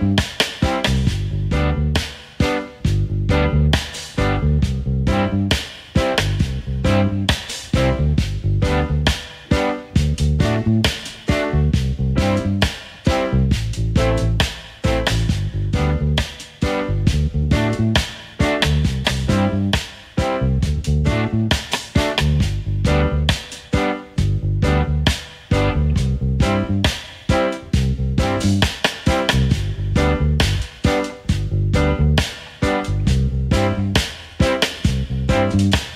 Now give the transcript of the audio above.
Bye. you